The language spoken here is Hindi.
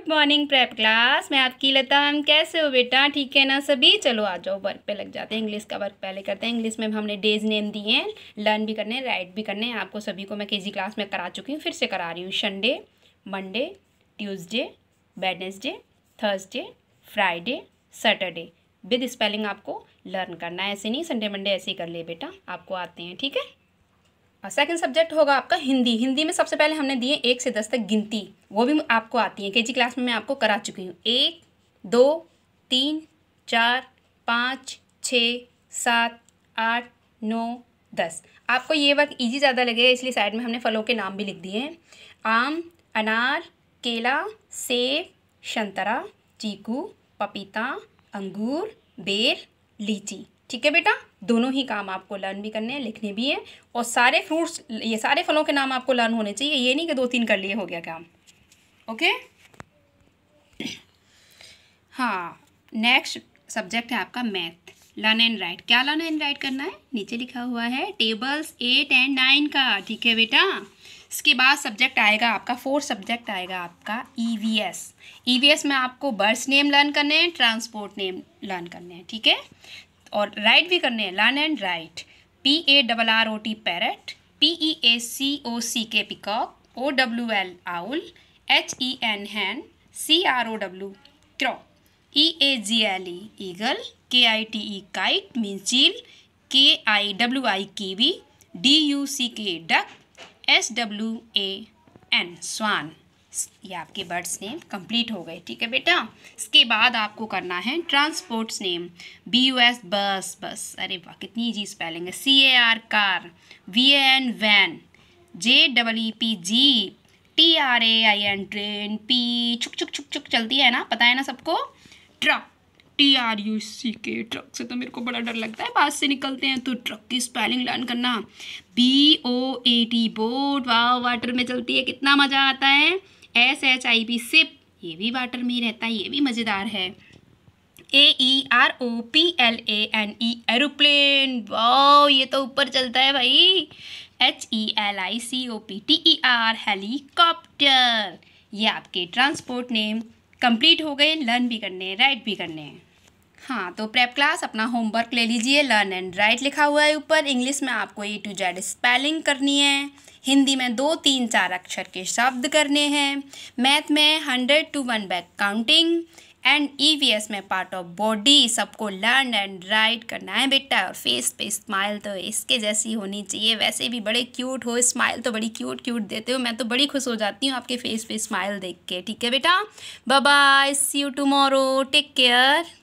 गुड मॉर्निंग प्रेप क्लास मैं आपकी लता हम कैसे हो बेटा? ठीक है ना सभी? चलो आ जाओ वर्क पे लग जाते हैं इंग्लिश का वर्क पहले करते हैं। इंग्लिश में हमने डेज़ नेम दिए हैं। लर्न भी करने राइट भी करने हैं। आपको सभी को मैं केजी क्लास में करा चुकी हूँ, फिर से करा रही हूँ। Sunday Monday Tuesday Wednesday Thursday Friday Saturday with spelling आपको लर्न करना है। ऐसे नहीं संडे मंडे ऐसे ही कर ले बेटा। आपको आते हैं, ठीक है? सेकंड सब्जेक्ट होगा आपका हिंदी। हिंदी में सबसे पहले हमने दिए एक से दस तक गिनती। वो भी आपको आती है। के जी क्लास में मैं आपको करा चुकी हूँ। एक, दो, तीन, चार, पाँच, छ, सात, आठ, नौ, दस। आपको ये वर्क इजी ज़्यादा लगेगा, इसलिए साइड में हमने फलों के नाम भी लिख दिए हैं। आम, अनार, केला, सेब, संतरा, चीकू, पपीता, अंगूर, बेर, लीची। ठीक है बेटा? दोनों ही काम आपको लर्न भी करने हैं, लिखने भी हैं, और सारे फ्रूट्स ये सारे फलों के नाम आपको लर्न होने चाहिए। ये नहीं कि दो तीन कर लिए हो गया काम। ओके हाँ नेक्स्ट सब्जेक्ट है आपका मैथ लर्न एंड राइट क्या लर्न एंड राइट करना है? नीचे लिखा हुआ है टेबल्स एट एंड नाइन का। ठीक है बेटा? इसके बाद सब्जेक्ट आएगा आपका फोर्थ सब्जेक्ट आएगा आपका E V S E V S में आपको बर्ड्स नेम लर्न करने हैं ट्रांसपोर्ट नेम लर्न करने हैं, ठीक है? और राइट भी करने हैं learn and write P A double R O T parrot P E A C O C K peacock O W L owl H E N hen C R O W crow E A G L E eagle K I T E kite means चील K I W I kiwi D U C K duck S W A N swan ये आपके बर्ड्स नेम कंप्लीट हो गए, ठीक है बेटा? इसके बाद आपको करना है transports name B U S bus bus. अरे वाह, कितनी ईजी स्पेलिंग है। C A R car V N van J double E P G T R A I N train P छुक छुक छुक छुक, चलती है ना? पता है ना सबको? Truck T R U C K truck से तो मेरे को बड़ा डर लगता है। बात से निकलते हैं तो ट्रक की स्पेलिंग लर्न करना। B O A T boat वाह वाटर में चलती है, कितना मज़ा आता है। S, H, I, B, ship, ये भी वाटर में ही रहता है, ये भी मज़ेदार है। A, E, R, O, P, L, A, N, E, aeroplane, wow, ये तो ऊपर चलता है भाई। H, E, L, I, C, O, P, T, E, R, helicopter, ये आपके ट्रांसपोर्ट नेम कंप्लीट हो गए, लर्न भी करने राइट भी करने। हैं हाँ तो प्रेप क्लास अपना होमवर्क ले लीजिए लर्न एंड राइट लिखा हुआ है ऊपर। इंग्लिश में आपको ए टू जेड स्पेलिंग करनी है। हिंदी में दो तीन चार अक्षर के शब्द करने हैं। मैथ में hundred to one back counting and EVS में पार्ट ऑफ़ बॉडी सबको लर्न एंड राइट करना है बेटा। और फेस पे स्माइल तो इसके जैसी होनी चाहिए। वैसे भी बड़े क्यूट हो। स्माइल तो बड़ी क्यूट क्यूट देते हो। मैं तो बड़ी खुश हो जाती हूँ आपके फेस पे स्माइल देख के। ठीक है बेटा? Bye see you tomorrow take care